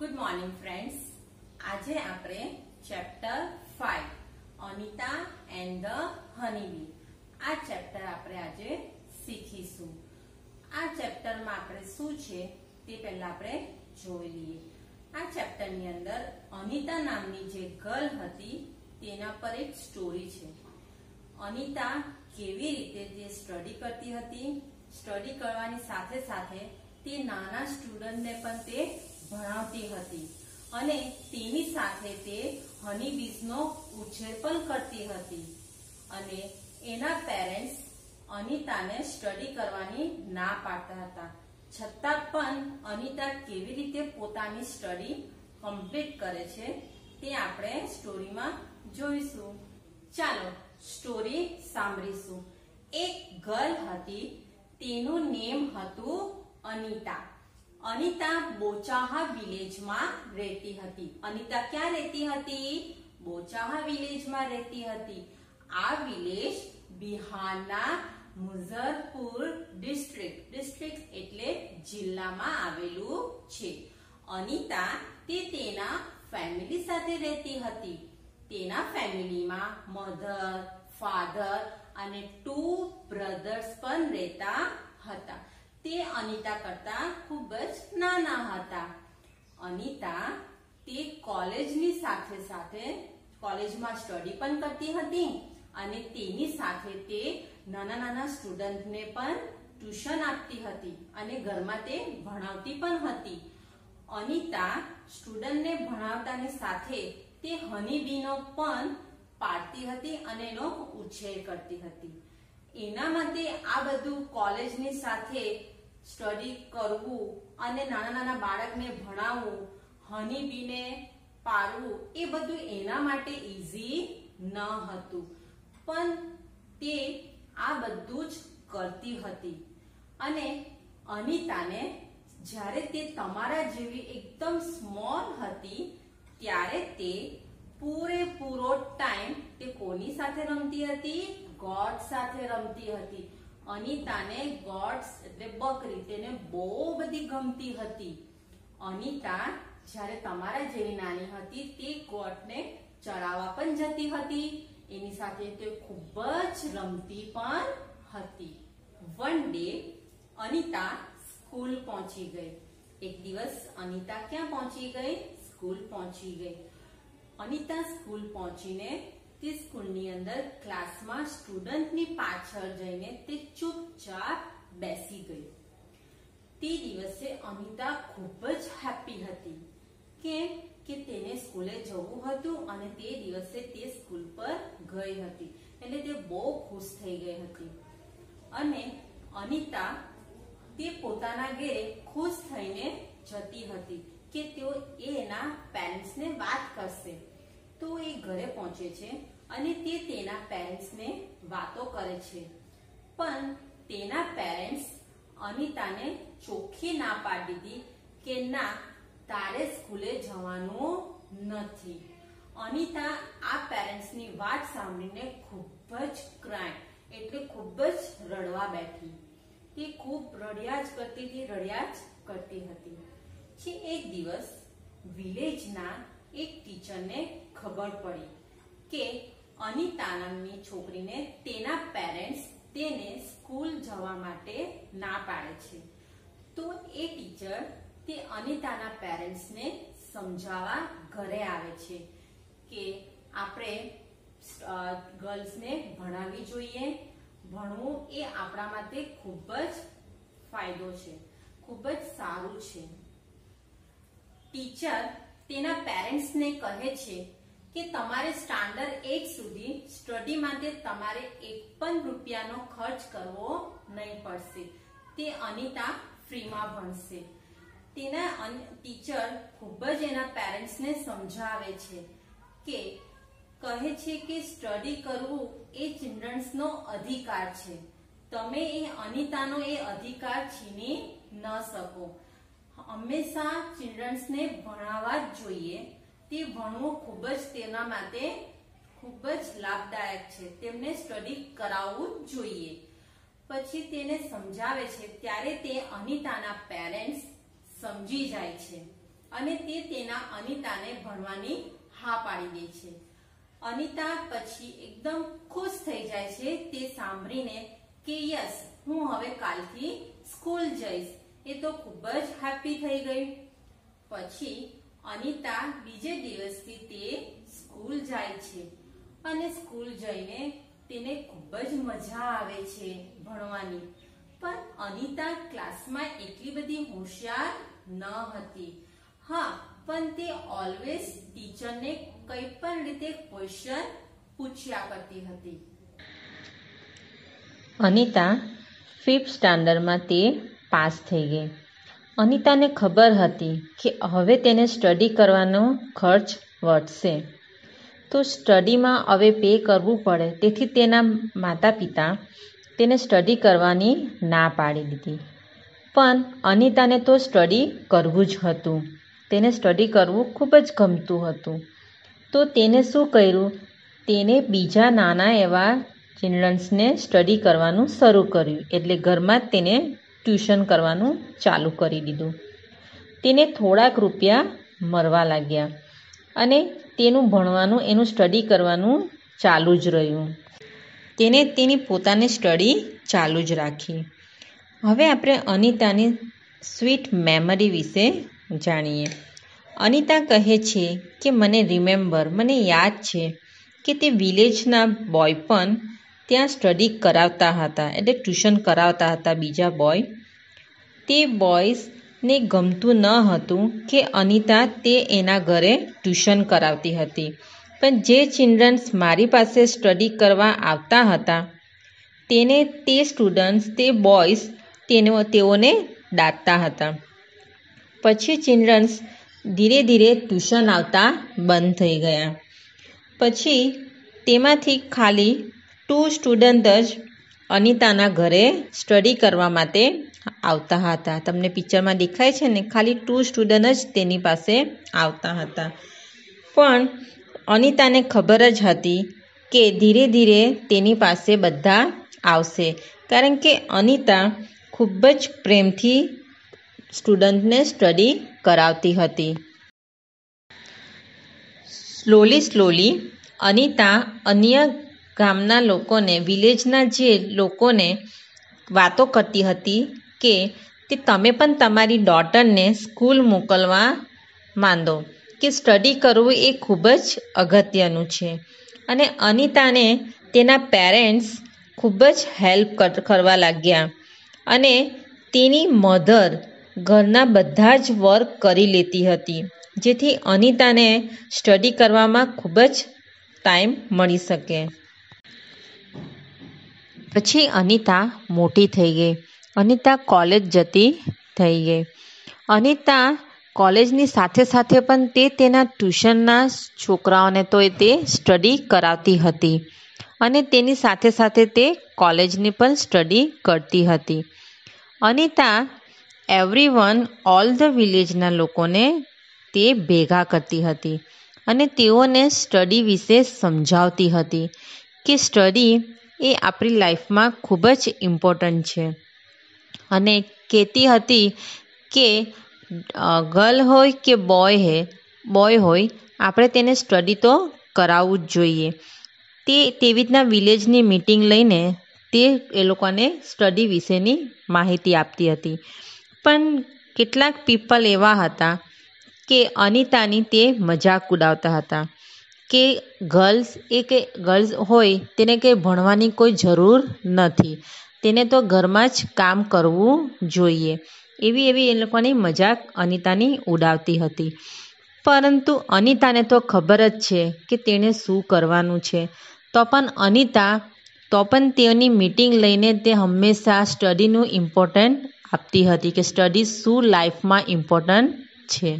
Good morning friends આજે આપણે chapter five Anita and the honeybee આ ચેપ્ટર આપણે આજે શીખીશું. આ ચેપ્ટરમાં આપણે શું છે તે પહેલા આપણે જોઈ લઈએ. આ ચેપ્ટરની અંદર અનિતા નામની જે ગર્લ હતી, તેના પર એક સ્ટોરી છે. અનિતા કેવી રીતે તે સ્ટડી કરતી હતી? સ્ટડી કરવાની સાથે સાથે તે નાના સ્ટુડન્ટને પણ તે ભણાવતી હતી અને તેની સાથે તે હનીબીઝનો ઉછેર પણ કરતી હતી અને એના પેરેન્ટ્સ અનિતાને સ્ટડી કરવાની ના પાડતા હતા. છતાં પણ અનિતા કેવી રીતે પોતાની સ્ટડી કમ્પ્લીટ કરે છે તે આપણે સ્ટોરીમાં જોઈશું. ચાલો સ્ટોરી સાંભળીશું. એક ગર્લ હતી, તેનું નેમ હતું અનિતા. અનિતા બોચાહા વિલેજમાં રહેતી હતી. અનિતા ક્યાં રહેતી હતી? બોચાહા વિલેજમાં રહેતી હતી. આ વિલેજ બિહારના મુઝફરપુર ડિસ્ટ્રિક્ટ ડિસ્ટ્રિક્ટ એટલે જિલ્લામાં આવેલું છે. અનિતા તે તેના ફેમિલી સાથે રહેતી હતી. તેના ફેમિલીમાં મધર, ફાધર અને ટુ બ્રધર્સ પણ રહેતા હતા. તે અનિતા કરતા ખૂબ જ નાના હતા. અનિતા તે કોલેજની સાથે સાથે કોલેજમાં સ્ટડી પણ કરતી હતી અને તેની સાથે તે નાના નાના સ્ટુડન્ટને પણ ટ્યુશન આપતી હતી અને ઘરમાં તે ભણાવતી પણ હતી. અનિતા સ્ટુડન્ટને ભણાવતાની સાથે તે હનીબીનો પણ પાડતી હતી અને એનો ઉછેર કરતી હતી. એના માટે આ બધું કોલેજની સાથે સ્ટડી કરવું અને નાના નાના બાળકને ભણાવવું, હનીબીને પાડવું, એ બધું એના માટે ઈઝી ન હતું. પણ તે આ બધું જ કરતી હતી. અને અનિતાને જ્યારે તે તમારા જેવી એકદમ સ્મોલ હતી, ત્યારે તે પૂરેપૂરો ટાઈમ તે કોની સાથે રમતી હતી? ગોડ સાથે રમતી હતી. અનિતાને ગોડ્સ એટલે બકરી, તેને બહુ બધી ગમતી હતી. અનિતા જ્યારે તમારા જેવી નાની હતી, તે ગોટને ચરાવવા પણ જતી હતી. એની સાથે તે ખૂબ જ રમતી પણ હતી. વન ડે અનિતા સ્કૂલ પહોંચી ગઈ. એક દિવસ અનિતા ક્યાં પહોંચી ગઈ? સ્કૂલ પહોંચી ગઈ. અનિતા સ્કૂલ પહોંચીને તે સ્કૂલની અંદર ક્લાસમાં સ્ટુડન્ટની પાછળ જઈને તે ચૂપચાપ બેસી ગઈ તે દિવસે અનિતા ખૂબ જ હેપી હતી. કેમ કે તેને સ્કૂલે જવું હતું અને તે દિવસે તે સ્કૂલ પર ગઈ હતી. એટલે તે બહુ ખુશ થઈ ગઈ હતી. અને અનિતા તે પોતાના ઘેરે ખુશ થઈને જતી હતી કે તેઓ એના પેરેન્ટ્સને વાત કરશે. તો એ ઘરે પહોંચે છે અને તે તેના પેરેન્ટ્સને વાતો કરે છે. પણ તેના પેરેન્ટ્સ અનિતાને ચોખ્ખી ના પાડી દીધી કે ના, તારે સ્કૂલે જવાનું નથી. અનિતા આ પેરેન્ટ્સની વાત સાંભળીને ખૂબ જ ક્રાય એટલે ખૂબ જ રડવા બેઠી. તે ખૂબ રડ્યા જ કરતી હતી, રડ્યા જ કરતી હતી. છે એક દિવસ વિલેજના એક ટીચરને ખબર પડી કે અનિતા નામની છોકરીને તેના પેરેન્ટ્સ તેને સ્કૂલ જવા માટે ના પાડે છે. તો એ ટીચર તે અનિતાના પેરેન્ટ્સને સમજાવવા ઘરે આવે છે કે આપણે ગર્લ્સને ભણાવવી જોઈએ. ભણવું એ આપણા માટે ખૂબ જ ફાયદો છે, ખૂબ જ સારું છે. ટીચર તેના પેરેન્ટ્સને કહે છે કે તમારે સ્ટાન્ડર્ડ એટ સુધી સ્ટડી માટે તમારે એક પણ રૂપિયાનો ખર્ચ કરવો નહીં પડશે. તે અનિતા ફ્રીમાં ભણશે. તેના ટીચર ખૂબ જ એના પેરેન્ટ્સને સમજાવે છે કે, કહે છે કે સ્ટડી કરવું એ ચિલ્ડ્રન્સનો અધિકાર છે. તમે એ અનિતાનો એ અધિકાર છીની ન શકો. હંમેશા ચિલ્ડ્રન્સને ભણાવવા જ જોઈએ. તે ભણવું ખૂબ જ તેના માટે ખૂબ જ લાભદાયક છે. તેમને સ્ટડી કરાવવું જોઈએ. પછી તેને સમજાવે છે. ત્યારે તે અનિતાના પેરેન્ટ્સ સમજી જાય છે અને તે તેના અનિતાને ભણવાની હા પાડી દે છે. અનિતા પછી એકદમ ખુશ થઈ જાય છે. તે સાંભળીને કે, યસ, હું હવે કાલથી સ્કૂલ જઈશ. એ તો ખૂબ જ હેપી થઈ ગઈ પછી અનિતા બીજે દિવસથી તે સ્કૂલ જાય છે. અને સ્કૂલ જઈને તેને ખૂબ જ મજા આવે છે ભણવાની. પણ અનિતા ક્લાસમાં એટલી બધી હોશિયાર ન હતી. હા, પણ તે ઓલવેઝ ટીચરને કઈ પણ રીતે ક્વેશ્ચન પૂછ્યા કરતી હતી. અનિતા ફિફ્થ સ્ટાન્ડર્ડમાં તે પાસ થઈ ગઈ. અનિતાને ખબર હતી કે હવે તેને સ્ટડી કરવાનો ખર્ચ વધશે. તો સ્ટડીમાં હવે પે કરવું પડે. તેથી તેના માતા પિતા તેને સ્ટડી કરવાની ના પાડી દીધી. પણ અનિતાને તો સ્ટડી કરવું જ હતું. તેને સ્ટડી કરવું ખૂબ જ ગમતું હતું. તો તેને શું કર્યું? તેને બીજા નાના એવા ચિલ્ડ્રન્સને સ્ટડી કરવાનું શરૂ કર્યું. એટલે ઘરમાં જ તેને ટ્યુશન કરવાનું ચાલુ કરી દીધું. તેને થોડાક રૂપિયા મળવા લાગ્યા. અને તેનું ભણવાનું, એનું સ્ટડી કરવાનું ચાલુ જ રહ્યું. તેને તેની પોતાની સ્ટડી ચાલુ જ રાખી. હવે આપણે અનિતાની સ્વીટ મેમરી વિશે જાણીએ. અનિતા કહે છે કે, મને રિમેમ્બર મને યાદ છે કે તે વિલેજના બોય પણ ત્યાં સ્ટડી કરાવતા હતા, એટલે ટ્યુશન કરાવતા હતા બીજા બોય તે બોયઝને ગમતું ન હતું કે અનિતા તે એના ઘરે ટ્યુશન કરાવતી હતી. પણ જે ચિલ્ડ્રન્સ મારી પાસે સ્ટડી કરવા આવતા હતા, તેને તે સ્ટુડન્ટ્સ, તે બોયઝ, તેનો, તેઓને દાટતા હતા. પછી ચિલ્ડ્રન્સ ધીરે ધીરે ટ્યુશન આવતા બંધ થઈ ગયા. પછી તેમાંથી ખાલી ટુ સ્ટુડન્ટ જ અનિતાના ઘરે સ્ટડી કરવા માટે આવતા હતા. તમને પિક્ચરમાં દેખાય છે ને, ખાલી ટુ સ્ટુડન્ટ જ તેની પાસે આવતા હતા. પણ અનિતાને ખબર જ હતી કે ધીરે ધીરે તેની પાસે બધા આવશે. કારણ કે અનિતા ખૂબ જ પ્રેમથી સ્ટુડન્ટને સ્ટડી કરાવતી હતી. સ્લોલી સ્લોલી અનિતા અન્ય ગામના લોકોને વિલેજના જે લોકોને વાતો કરતી હતી કે તે તમે પણ તમારી ડોટરને સ્કૂલ મોકલવા માંદો કે સ્ટડી કરવું એ ખૂબ જ અગત્યનું છે. અને અનિતાને તેના પેરેન્ટ્સ ખૂબ જ હેલ્પ કરવા લાગ્યા. અને તેની મધર ઘરના બધા જ વર્ક કરી લેતી હતી, જેથી અનિતાને સ્ટડી કરવામાં ખૂબ જ ટાઈમ મળી શકે. પછી અનિતા મોટી થઈ ગઈ. અનિતા કોલેજ જતી થઈ ગઈ. અનિતા કોલેજની સાથે સાથે પણ તે તેના ટ્યુશનના છોકરાઓને તો તે સ્ટડી કરાવતી હતી અને તેની સાથે સાથે તે કોલેજની પણ સ્ટડી કરતી હતી. Anita every one all the વિલેજના લોકોને તે ભેગા કરતી હતી અને તેઓને સ્ટડી વિશે સમજાવતી હતી કે સ્ટડી એ આપણી લાઈફમાં ખૂબ જ ઇમ્પોર્ટન્ટ છે. અને કહેતી હતી કે ગર્લ હોય કે બોય હે, બોય હોય, આપણે તેને સ્ટડી તો કરાવવું જ જોઈએ. તે, તેવી રીતના વિલેજની મિટિંગ લઈને તે એ લોકોને સ્ટડી વિશેની માહિતી આપતી હતી. પણ કેટલાક પીપલ એવા હતા કે અનિતાની તે મજાક ઉડાવતા હતા કે ગર્લ્સ એ કે, ગર્લ્સ હોય તેને કંઈ ભણવાની કોઈ જરૂર નથી. તેને તો ઘરમાં જ કામ કરવું જોઈએ. એવી એવી એ લોકોની મજાક અનિતાની ઉડાવતી હતી. પરંતુ અનિતાને તો ખબર જ છે કે તેણે શું કરવાનું છે. તો પણ અનિતા, તો પણ તેઓની મીટિંગ લઈને તે હંમેશા સ્ટડીનું ઇમ્પોર્ટન્ટ આપતી હતી કે સ્ટડી શું લાઈફમાં ઇમ્પોર્ટન્ટ છે.